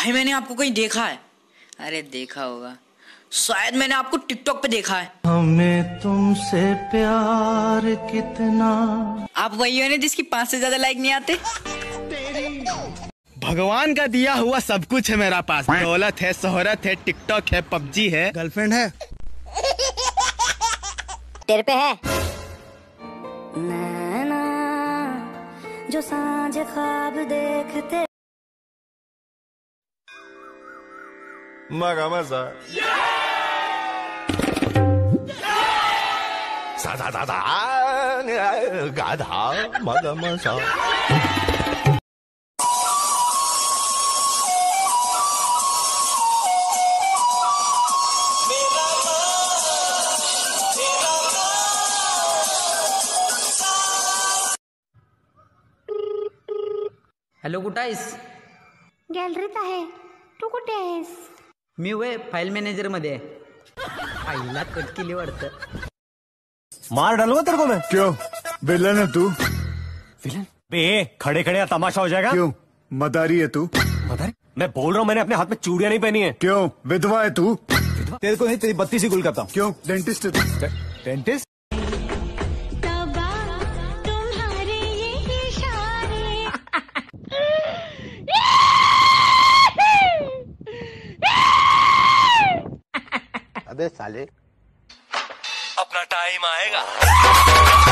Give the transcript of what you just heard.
भाई मैंने आपको कहीं देखा है। अरे देखा होगा। शायद मैंने आपको टिकटॉक पे देखा है। हमें तुमसे प्यार कितना? आप वही हो ना जिसकी पाँच से ज़्यादा लाइक नहीं आते? भगवान का दिया हुआ सब कुछ है मेरा पास। दौलत है शोहरत है टिकटॉक है पबजी है। गर्लफ्रेंड है। तेरे पे है। नैना जो साँझ ख्वाब देखते मगा मजा सा सा सा सा गाधा मगा मजा हॅलो कुठं आहेस गॅलरीत आहे तू कुठे आहेस मी वय फाईल मैनेजर मध्ये आईला कट केली वाटतं. मार डालूँगा तेरे को मैं? क्यों? विलन है तू. विलन? बे खड़े खड़े तमाशा हो जाएगा। क्यों? मदारी है तू. मदारी? मैं बोल रहा हूँ मैंने अपने हाथ में चूड़िया नहीं पहनी है। क्यों? विधवा है तू. तेरे को नहीं तेरी बत्ती सी गुल करता हूँ। क्यों? डेंटिस्ट है तू. डेंटिस्ट अबे साले। अपना टाइम आएगा।